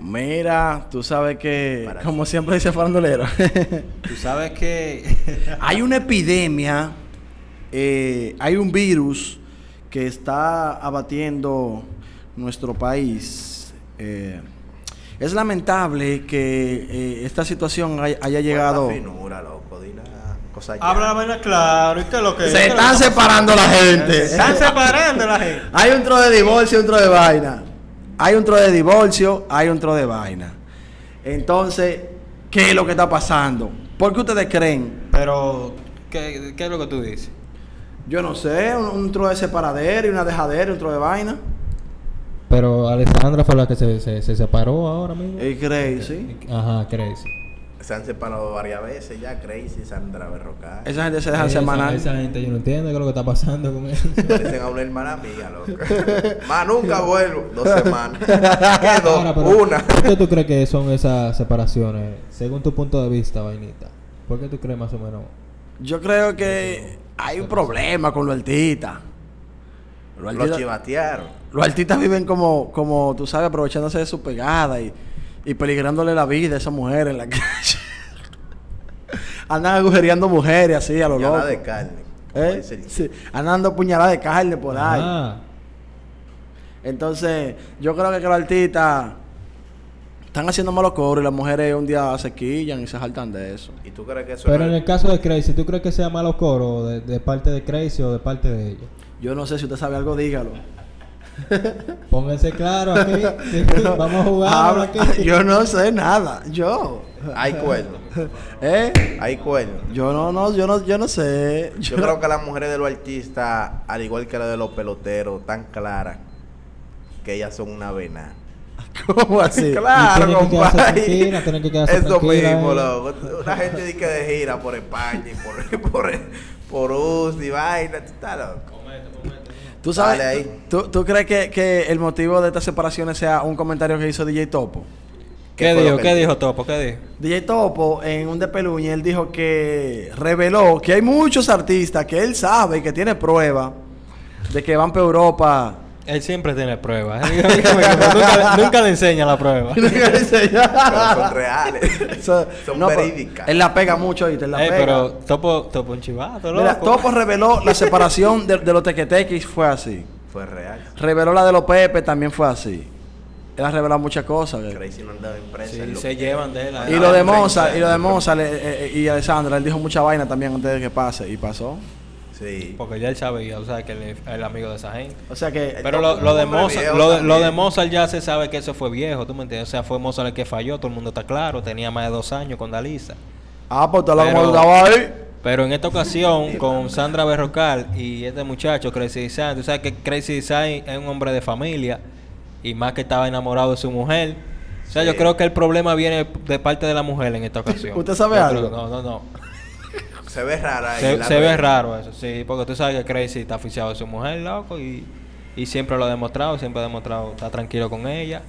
Mira, tú sabes que, Para como siempre dice Farandolero, Tú sabes que. hay una epidemia, eh, hay un virus que está abatiendo nuestro país. Eh, es lamentable que eh, esta situación hay- haya llegado... Finura, loco. Cosa. Habla la vaina claro. ¿Y qué es lo que Se es lo están que- separando la gente. Se están separando la gente. Hay un tro de divorcio y un tro de vaina. Hay un tro de divorcio, hay un tro de vaina. Entonces, ¿qué es lo que está pasando? ¿Por qué ustedes creen? Pero, ¿qué, qué es lo que tú dices? Yo no sé, un, un tro de separadera y una dejadera y un tro de vaina. Pero Alessandra fue la que se, se, se separó ahora mismo. Es crazy. Ajá, crazy. Se han separado varias veces ya. Crazy, Sandra Berrocal. Esa gente se deja semanal. Esa gente yo no entiendo qué es lo que está pasando con él. Parecen a una hermana mía, loco. Más nunca vuelvo. Dos semanas. Quedó Ahora, pero, una. ¿Por qué tú crees que son esas separaciones? Según tu punto de vista, vainita. ¿Por qué tú crees más o menos? Yo creo que hay un problema con los artistas. Los Los artistas, chivatearon. los artistas viven como, como, tú sabes, aprovechándose de su pegada y, y peligrándole la vida a esa mujer en la calle. Andan agujereando mujeres así a lo Puñalada loco. de carne. ¿Eh? Sí, andan dando puñaladas de carne por ahí. Ah, Entonces, yo creo que, los artistas están haciendo malos cobros y las mujeres un día se quillan y se saltan de eso. ¿Y tú crees que eso pero no en es- el caso de Crazy, ¿tú crees que sea malo coro de, de parte de Crazy o de parte de ella? Yo no sé si usted sabe algo, dígalo. Pónganse claro aquí. Vamos a jugar Habla- aquí. yo no sé nada. Yo. Hay cuerno. ¿Eh? Hay cuerno. Yo no, no, yo no, yo no sé. Yo creo que las mujeres de los artistas, al igual que las de los peloteros, tan claras que ellas son una vena. ¿Cómo así? Claro, compadre. que Eso mismo, eh. loco. Una gente dice que de gira por España y por, por, por US y vaina. Tú estás loco. ¿Tú sabes? Dale ahí. ¿tú, tú crees que, que el motivo de estas separaciones sea un comentario que hizo DJ Topo? ¿Qué, dijo? ¿Qué dijo Topo? ¿Qué dijo? DJ Topo en un de Peluña, él dijo que reveló que hay muchos artistas que él sabe que tiene prueba de que van para Europa. Él siempre tiene pruebas. Pero nunca, nunca le enseña la prueba. Pero son reales. Son no, pero verídicas. Él la pega mucho y él la Eh, pega. pero Topo, Topo un chivato, loco. Mira, Topo reveló la separación de, de los tequetequis fue así. Fue real. Reveló la de los Pepe también fue así. Él ha revelado muchas cosas. Crazy no andaba. Sí, lo se que- llevan de él. Y lo de Mozart, y lo de eh, eh, y Alessandra, él dijo mucha vaina también antes de que pase. Y pasó. Sí. Porque ya él sabía, o sea, que él es el amigo de esa gente. O sea que. El Pero lo, de Mozart, lo, de- lo de. Mozart ya se sabe que eso fue viejo, ¿tú me entiendes? O sea, fue Mozart el que falló, todo el mundo está claro, tenía más de dos años con Dalisa. Ah, pues te lo Pero- hemos ahí. Pero en esta ocasión, con Sandra Berrocal y este muchacho, Crazy Design, tú sabes que Crazy Design es un hombre de familia y más que estaba enamorado de su mujer. O sea, Sí. yo creo que el problema viene de parte de la mujer en esta ocasión. ¿Usted sabe Yo algo? creo- no, no, no. Se ve rara. Se, se ve raro eso, sí, porque tú sabes que Crazy está oficiado de su mujer, loco, y, y siempre lo ha demostrado, siempre ha demostrado, está tranquilo con ella,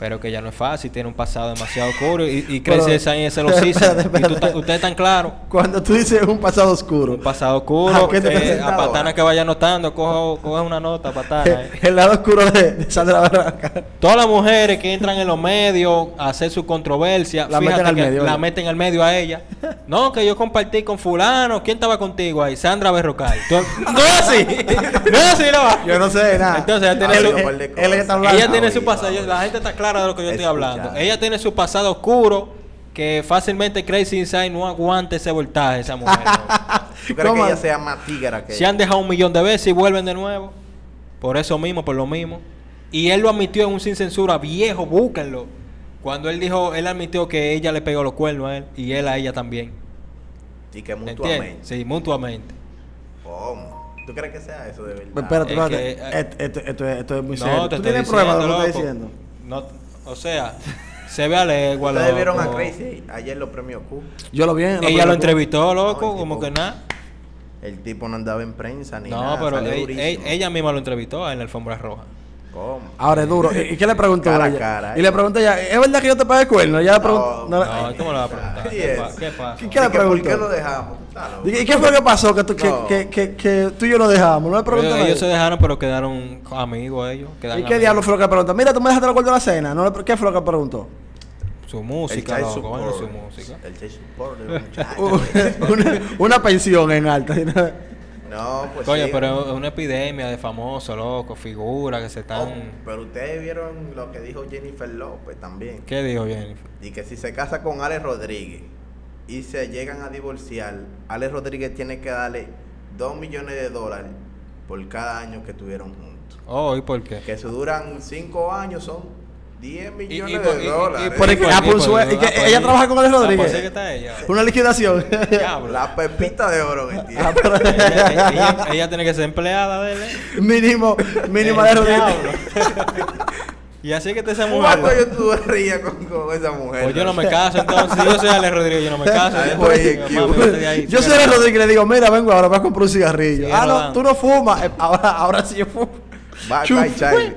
pero que ya no es fácil, tiene un pasado demasiado oscuro y, y Crazy Pero- Design es celosísimo. Espérate, y tú espérate. ta- ustedes están claros. Cuando tú dices un pasado oscuro, Un pasado oscuro. ¿A qué te eh, a Patana que vaya anotando, coge, coge una nota, Patana. eh. el lado oscuro de, de Sandra Barraca. Todas las mujeres que entran en los medios a hacer su controversia, La meten al que medio, la ¿no? meten al medio a ella. No, que yo compartí con fulano. ¿Quién estaba contigo ahí? Sandra Berrocal. No es así. No es así, no. Yo no sé nada. Entonces ella tiene Ah, su, ella tiene su pasado. La gente está clara de lo que yo estoy hablando. Ella tiene su pasado oscuro que fácilmente Crazy Inside no aguante ese voltaje esa mujer. ¿no? ¿Tú crees que ella sea más tigra que Se han dejado un millón de veces y vuelven de nuevo. Por eso mismo, por lo mismo. Y él lo admitió en un sin censura viejo, búsquenlo. Cuando él dijo, él admitió que ella le pegó los cuernos a él y él a ella también. Y que ¿Entiendes? mutuamente. Sí, mutuamente. ¿Cómo? ¿Tú crees que sea eso de verdad? Pues Espérate, Es espérate. que, eh, Esto, esto- esto es- esto es muy No, serio. te ¿Tú estoy tienes pruebas de lo que estás diciendo? No, o sea, se ve a legua, Ustedes vieron a. Crazy ayer los premios Q. Yo lo vi en la Ella lo entrevistó, loco, No, como tipo- que nada. El tipo no andaba en prensa ni No, nada. pero salió ey- durísimo. ey- ella misma lo entrevistó en la alfombra roja. ¿Cómo? Ahora es duro. ¿Y qué le preguntó Cara a ella? cara, y le eh. pregunta ella, ¿es verdad que yo te pagué el cuerno? Ella le preguntó. No, no le- No, ¿cómo le va a preguntar? Ay, ¿Qué, pa- qué pasa? ¿Qué- ¿Y qué le que ¿Por preguntó? qué lo dejamos? ¿Y qué fue lo que pasó? Que tú, que, No. que, que, que tú y yo lo dejamos. No le pregunté Ellos, se dejaron, pero quedaron amigos ellos. ¿Y qué diablo fue lo que le preguntó? Mira, tú me dejaste el acuerdo de la cena. ¿No le- ¿Qué fue lo que preguntó? Su música, child loco, bueno, su música. El support de una pensión en alta. No, pues Coño, sí. pero es una epidemia de famosos, loco, figuras que se Oh, están... pero ustedes vieron lo que dijo Jennifer López también. ¿Qué dijo Jennifer? Y que si se casa con Alex Rodríguez y se llegan a divorciar, Alex Rodríguez tiene que darle 2 millones de dólares por cada año que tuvieron juntos. Oh, ¿y por qué? Que si duran 5 años son 10 millones y de y- y- dólares. y Por el- ah, su- que ella trabaja con Alex Rodríguez. eso que está ella. Una liquidación. Diablo. La pepita de oro que tiene. Ah, pero- ella, ella- ella tiene que ser empleada de él. ¿eh? mínimo, mínimo de Rodríguez. y así que te esa ¿Cuánto mujer. yo tuve con, con esa mujer? Pues yo no me caso, entonces. Si yo soy Alex Rodríguez, yo no me caso. Ay, Yo, pues, soy el Rodríguez y le digo, mira, vengo ahora, voy a comprar un cigarrillo. Sí, ah, no, tú no fumas. Eh, Ahora, ahora sí yo fumo. Bye, bye, Charlie.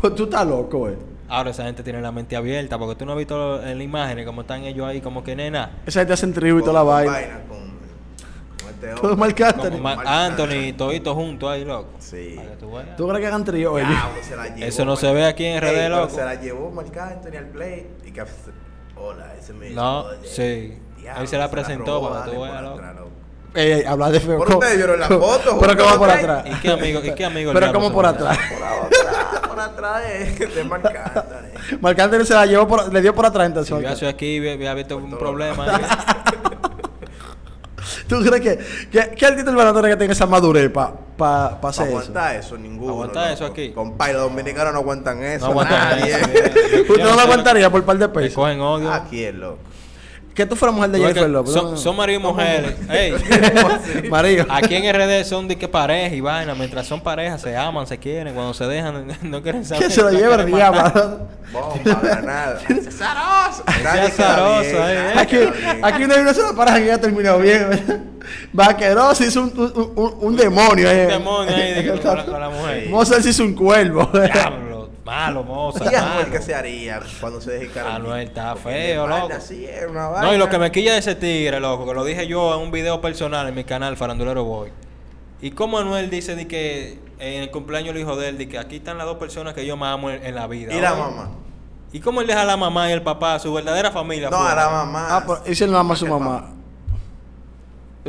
Pues tú estás loco, eh. Ahora esa gente tiene la mente abierta, porque tú no has visto en las imágenes cómo están ellos ahí, como que nena. Esa gente hace tribu y toda la con vaina. Con, con este Todo. Marc Anthony. Como Marc Anthony, toditos juntos ahí, loco. Sí. Para que tú. ¿Tú crees que hagan trío, oye? Diablo, se la llevó, Eso no Marc- se ve aquí en RD, loco. Se la llevó Marc Anthony al play. Y que, hola, ese me No, sí. Diablo, Ahí se la presentó robó, para que tú veas, por loco. loco. Ey, ey, habla de feo. Pero ustedes vieron la foto, Pero como por atrás. ¿Y qué amigo, y qué amigo Pero como por atrás. Por atrás, por atrás de, de Marc Anthony. Marc Anthony se la llevó por, le dio por atrás entonces. Si Anthony. aquí, hubiera visto un todo. problema ahí. ¿Tú crees que, que, que urbano tiene que tener esa madurez para pa, pa hacer ¿Para eso? aguantar eso? Ninguno. Aguantar loco. eso aquí. Compadre, los dominicanos no aguantan eso. No aguantan nadie. eso. Yo- ¿Usted yo no lo aguantaría por un par de Me pesos? cogen odio. Aquí es loco. Que tú fueras mujer de Jennifer López. Son, son marido y mujeres. Ey, Marido. aquí en RD son de que pareja y vaina. Mientras son parejas, se aman, se quieren. Cuando se dejan, no quieren saber. Que se lo no lleve el diablo. Bomba. Nadie Cesaroso, queda bien, eh. nadie Aquí, aquí no hay una sola pareja que ya terminó bien. Vaqueroso hizo un, un, un, un demonio ahí. Un demonio ahí con la, con la mujer. Mozart hizo un cuervo. Diablo, malo, moza. ¿Y Anuel malo. qué se haría cuando se deje Karol G? Anuel está feo, vaina loco. así es una No, y lo vaina. que me quilla de ese tigre, loco, que lo dije yo en un video personal en mi canal, Farandulero Boy. Y como Anuel dice de que en el cumpleaños del hijo de él, de que aquí están las dos personas que yo más amo en, en la vida. ¿Y la Oye. mamá? ¿Y cómo él deja a la mamá y el papá, su verdadera familia? No, fuera? a la mamá. ah, pero ¿y si él no ama a su ¿Qué mamá?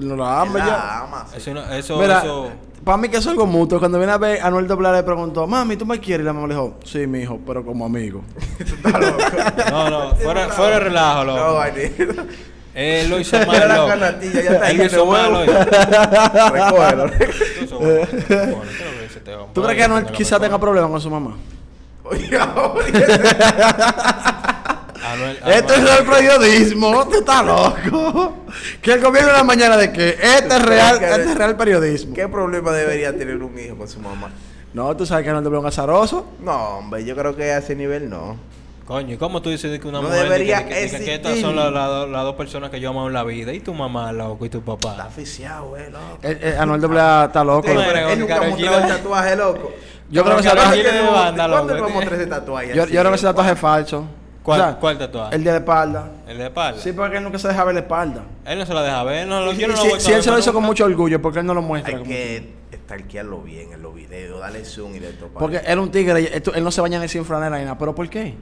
No la Él ama ya. la ama, sí. Eso, no- eso, Mira, eso. para mí que eso es algo mutuo. Cuando viene a ver, Anuel Doblar le preguntó, mami, ¿tú me quieres? Y la mamá le dijo, sí, mi hijo, pero como amigo. Tú estás loco. No, no, fuera, fuera de relajo, No, loco. Él lo hizo mal, la loco. canastilla, ya está Él lo lleno de hizo mal, huevo. oye. Recógelo. Tú sos bueno, tú sos bueno, ¿qué es lo que dice este? ¿Tú crees que Anuel quizá tenga problemas con su mamá? Oiga, oye. Anuel, Esto es el periodismo, tú estás loco. Que el gobierno en la mañana de que este es real, este es real periodismo. ¿Qué problema debería tener un hijo con su mamá? No, tú sabes que Doblar es un azaroso. No, hombre, yo creo que a ese nivel no. Coño, ¿y cómo tú dices de que una No mujer de que- debería de que, de que- que estas son las dos personas que yo amo en la vida? ¿Y tu mamá, loco? ¿Y tu Está papá? aficiado, eh, loco. Eh, eh, Anuel está loco. Sí, no él nunca el tatuaje, loco. Yo creo que ese tatuaje, ¿Cuándo banda, ¿Cuándo loco. le vamos a mostrar ese tatuaje? yo, creo que ese tatuaje es falso. ¿Cuál, O sea, ¿Cuál tatuaje? El de la espalda. ¿El de espalda? Sí, porque él nunca se deja ver la espalda. Él no se la deja ver. No, lo- yo no lo si, él se lo hizo con mucho orgullo, porque él no lo muestra. Hay que estalquearlo bien en los videos, darle zoom y de todo. Porque él es un tigre, esto- él no se baña en el sin franela ni nada. ¿Pero por qué?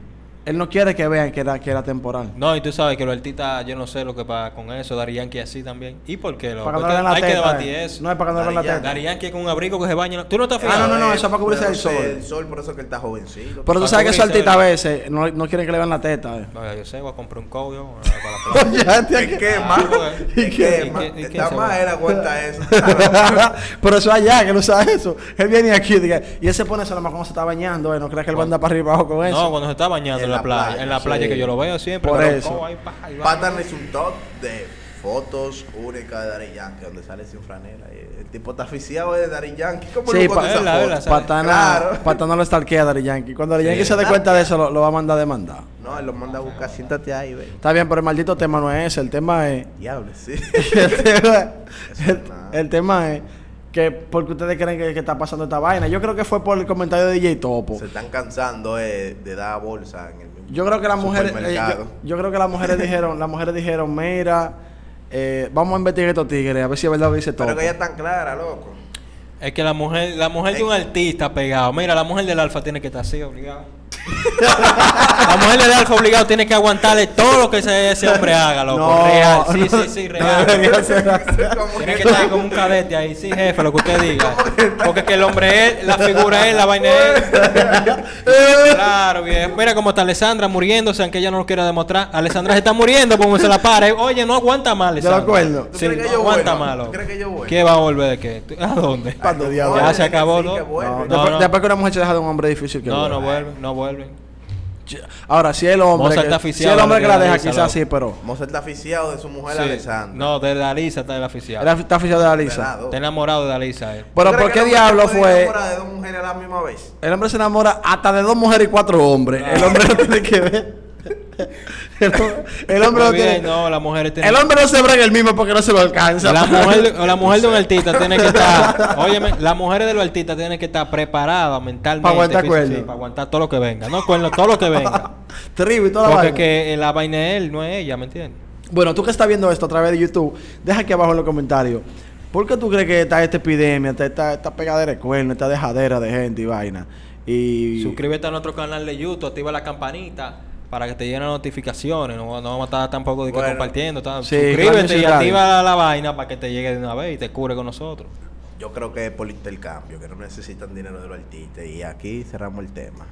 Él no quiere que vean que era, que era temporal. No, y tú sabes que los artistas, yo no sé lo que pasa con eso. Dari Yankee así también. ¿Y por qué? Para que no Es vean la hay que teta. debatir eh. eso. No es para que no la teta. Dari Yankee con un abrigo que se baña. ¿Tú no has Ah, fijado? no, no, no, eso es para cubrirse del sol. El sol, por eso que él está jovencito. Pero tú sabes que esos artistas a el- veces no, no quieren que le vean la teta. Eh. No, yo sé, voy a comprar un collo eh, para la playa. Oye, este. Ah, ¿Y ¿Qué quema? ¿Y qué- Está más, él aguanta eso. Pero eso allá, que no sabe eso. Él viene aquí diga, y él se pone eso nada más cuando se está bañando. Eh. No creas que él va a andar para arriba abajo con eso. No, cuando se está bañando la, playa. En la playa sí. que yo lo veo siempre. Por eso. ahí. Patan hizo un top de fotos únicas de Daddy Yankee, donde sale sin franela. El tipo está aficiado de Daddy Yankee. ¿Cómo Sí, no pa- esa la- foto? la. Patana, Claro. Patana lo stalkea a Daddy Yankee. Cuando Daddy Yankee Sí. se dé cuenta de eso, lo, lo va a mandar a demandar. No, él lo manda a buscar. Siéntate ahí, ve. Está bien, pero el maldito tema no es ese. El tema es. Diablo, sí. el, tema, Eso el- nada. el tema es que porque ustedes creen que, que está pasando esta vaina. Yo creo que fue por el comentario de DJ Topo. Se están cansando eh, de dar bolsa en el mismo Yo creo que las mujeres, eh, yo, yo creo que las mujeres dijeron, las mujeres dijeron, mira, eh, vamos a investigar estos tigres, a ver si es verdad lo que dice Topo. Pero que ella tan clara, loco. Es que la mujer, la mujer de un artista pegado. Mira, la mujer del alfa tiene que estar así, obligado. La mujer del alfa obligado tiene que aguantarle todo lo que ese, ese hombre haga, loco. No, real. Sí, no, sí, sí, no real. así. Tiene que estar como un cadete ahí, sí, jefe, lo que usted diga. Porque es que el hombre es, la figura es, la vaina es. Claro, bien. Mira cómo está Alessandra muriéndose, aunque ella no lo quiera demostrar. Alessandra se está muriendo, como se la pare. Oye, no aguanta lo Alessandra. acuerdo. ¿Tú Sí, crees que no yo aguanta loco. ¿Tú crees que yo? ¿Qué va a volver de qué? ¿Tú- ¿A dónde? Ay, no, Ya se que acabó, sí, ¿no? que vuelve. No, No, después, no. después que una mujer se deja de un hombre difícil que No, vuelva. no vuelven, no vuelven. Ahora, si el hombre, Mozart que, está si aficiado el hombre que la deja, Lisa, quizás sí, pero Mozart está aficiado de su mujer Sí. Alessandra. No, de Dalisa está el oficial. él está aficionado de la Lisa. Está enamorado de Dalisa él. Pero ¿Tú ¿por qué que el hombre diablo se fue? enamorar de dos mujeres a la misma vez? El hombre se enamora hasta de dos mujeres y cuatro hombres. El hombre no tiene que ver. El, hom- el hombre no tiene. no, mujeres tienen... El hombre no se brega el mismo porque no se lo alcanza. La mujer, la mujer de un artista tiene que estar, óyeme, las mujeres de los artistas tienen que estar preparadas mentalmente. Aguantar sí, para aguantar todo lo que venga. No cuerno, todo lo que venga. Terrible y toda la Porque vaina. que eh, la vaina es él, no es ella, ¿me entiendes? Bueno, tú que estás viendo esto a través de YouTube, deja aquí abajo en los comentarios. ¿Por qué tú crees que está esta epidemia, está esta, esta pegadera de cuernos, esta dejadera de gente y vaina? Y. Suscríbete a nuestro canal de YouTube, activa la campanita para que te lleguen las notificaciones. No, no vamos a estar tampoco de que Bueno. compartiendo. tal. Sí, Suscríbete y activa la, la vaina para que te llegue de una vez y te cubre con nosotros. Yo creo que es por intercambio, que no necesitan dinero de los artistas. Y aquí cerramos el tema.